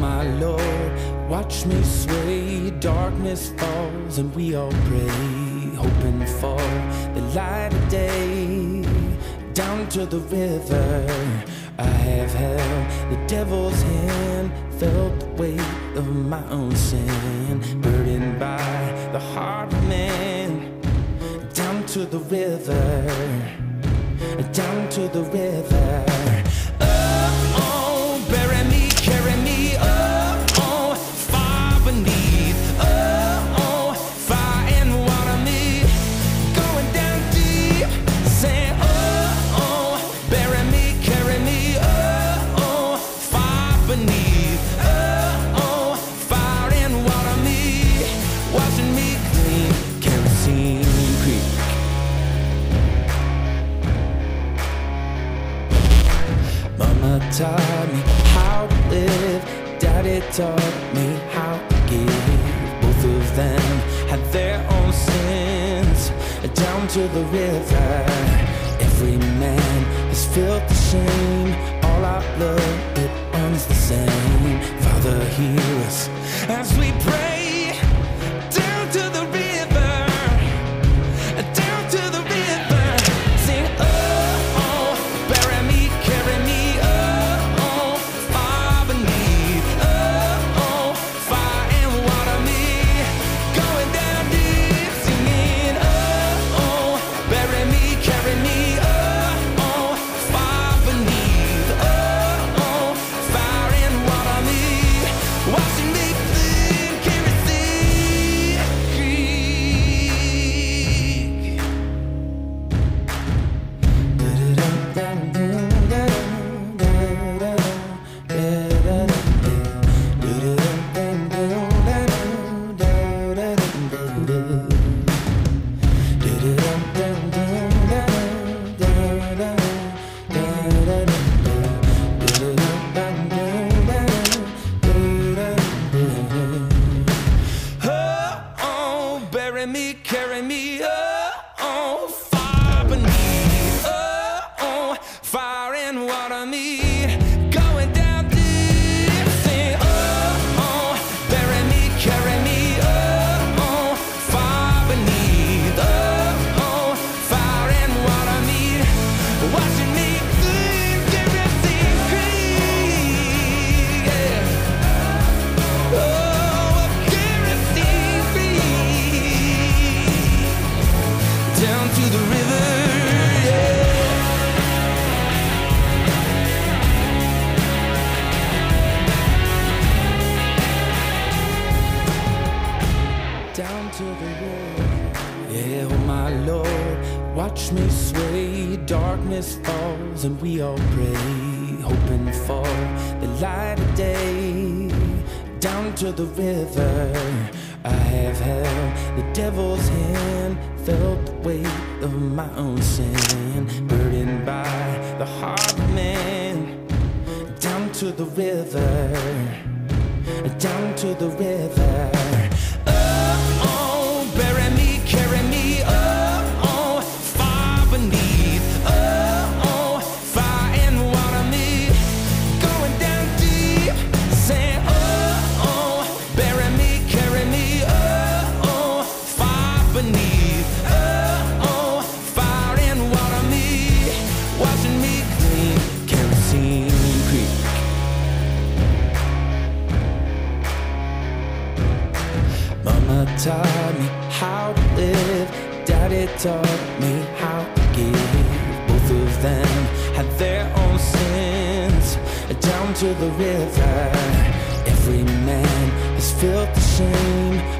my Lord. Watch me sway, darkness falls, and we all pray, hoping for the light of day. Down to the river, I have held the devil's hand, felt the weight of my own sin, burdened by the heart of man. Down to the river, down to the river. Taught me how to live. Daddy taught me how to give. Both of them had their own sins. Down to the river, every man has felt the shame. All our blood, it runs the same. Father, hear us as we me, carry me, oh, Down to the river. Yeah, oh my Lord, watch me sway. Darkness falls and we all pray, hoping for the light of day. Down to the river, I have held the devil's hand, felt the weight of my own sin, burdened by the heart of man. Down to the river, down to the river. Taught me how to live. Daddy taught me how to give. Both of them had their own sins. Down to the river, every man has felt the shame.